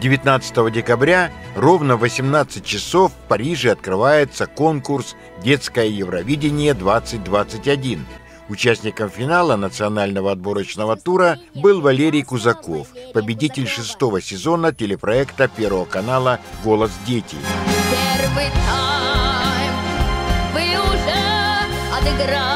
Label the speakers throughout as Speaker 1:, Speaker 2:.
Speaker 1: 19 декабря ровно в 18 часов в Париже открывается конкурс «Детское Евровидение-2021». Участником финала национального отборочного тура был Валерий Кузаков, победитель шестого сезона телепроекта Первого канала «Голос дети». Первый тайм вы уже отыграли,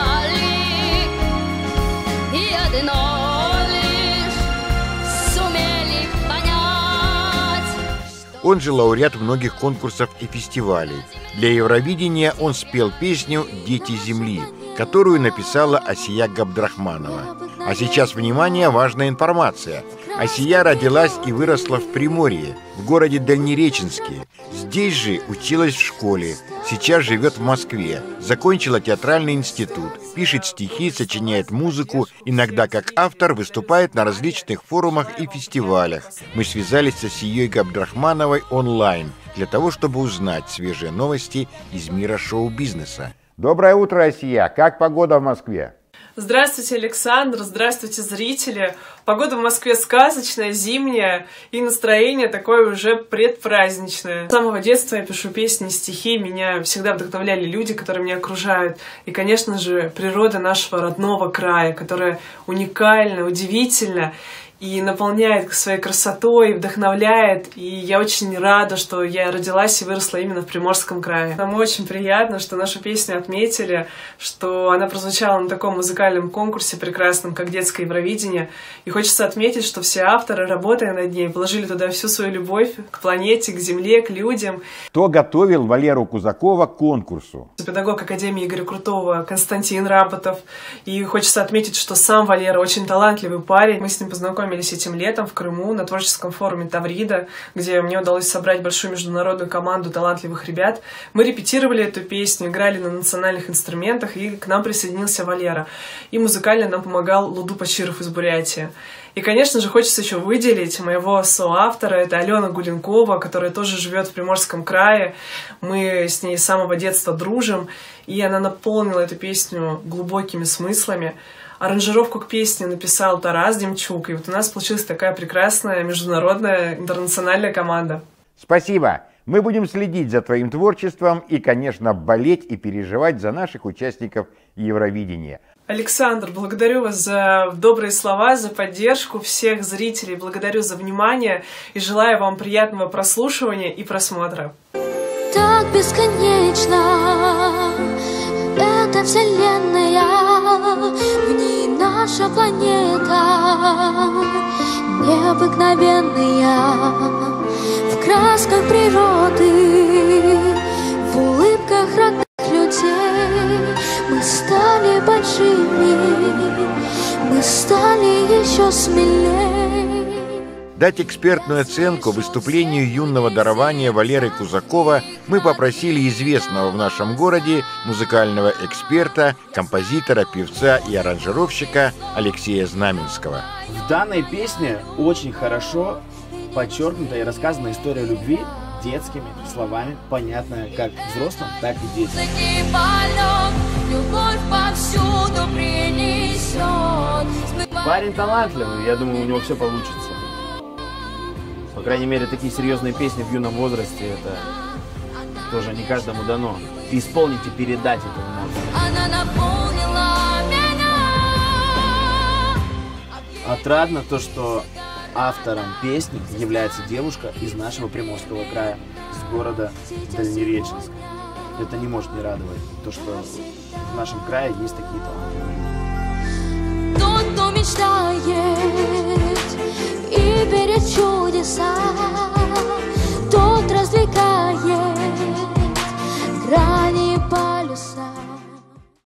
Speaker 1: Он же лауреат многих конкурсов и фестивалей. Для Евровидения он спел песню «Дети Земли», которую написала Асия Габдрахманова. А сейчас, внимание, важная информация. Асия родилась и выросла в Приморье, в городе Дальнереченске. Здесь же училась в школе. Сейчас живет в Москве. Закончила театральный институт. Пишет стихи, сочиняет музыку. Иногда как автор выступает на различных форумах и фестивалях. Мы связались с Асией Габдрахмановой онлайн для того, чтобы узнать свежие новости из мира шоу-бизнеса. Доброе утро, Россия! Как погода в Москве?
Speaker 2: Здравствуйте, Александр, здравствуйте, зрители. Погода в Москве сказочная, зимняя, и настроение такое уже предпраздничное. С самого детства я пишу песни, стихи, меня всегда вдохновляли люди, которые меня окружают. И, конечно же, природа нашего родного края, которая уникальна, удивительна и наполняет своей красотой, вдохновляет. И я очень рада, что я родилась и выросла именно в Приморском крае. Нам очень приятно, что нашу песню отметили, что она прозвучала на таком музыкальном конкурсе прекрасном, как детское Евровидение. И хочется отметить, что все авторы, работая над ней, положили туда всю свою любовь к планете, к Земле, к людям.
Speaker 1: Кто готовил Валеру Кузакова к конкурсу?
Speaker 2: Педагог Академии Игоря Крутого Константин Рапотов. И хочется отметить, что сам Валера очень талантливый парень. Мы с ним познакомились познакомились этим летом в Крыму на творческом форуме Таврида, где мне удалось собрать большую международную команду талантливых ребят. Мы репетировали эту песню, играли на национальных инструментах, и к нам присоединился Валера. И музыкально нам помогал Луду Пачиров из Бурятии. И, конечно же, хочется еще выделить моего соавтора, это Алена Гуленкова, которая тоже живет в Приморском крае. Мы с ней с самого детства дружим, и она наполнила эту песню глубокими смыслами. Аранжировку к песне написал Тарас Демчук, и вот у нас получилась такая прекрасная международная интернациональная команда.
Speaker 1: Спасибо. Мы будем следить за твоим творчеством и, конечно, болеть и переживать за наших участников Евровидения.
Speaker 2: Александр, благодарю вас за добрые слова, за поддержку всех зрителей, благодарю за внимание и желаю вам приятного прослушивания и просмотра. Так бесконечно эта вселенная, в ней наша планета. Необыкновенная, в красках природы, в улыбках родных людей. Мы стали большими, мы стали еще смелее.
Speaker 1: Дать экспертную оценку выступлению юного дарования Валеры Кузакова мы попросили известного в нашем городе музыкального эксперта, композитора, певца и аранжировщика Алексея Знаменского.
Speaker 3: В данной песне очень хорошо подчеркнута и рассказана история любви детскими словами, понятная как взрослым, так и детям. Парень талантливый, я думаю, у него все получится. По крайней мере, такие серьезные песни в юном возрасте, это тоже не каждому дано. исполнить и передать это не Отрадно то, что автором песни является девушка из нашего Приморского края, из города Дальнереченск. Это не может не радовать, то, что в нашем крае есть такие таланты. Тот, кто мечтает и верит side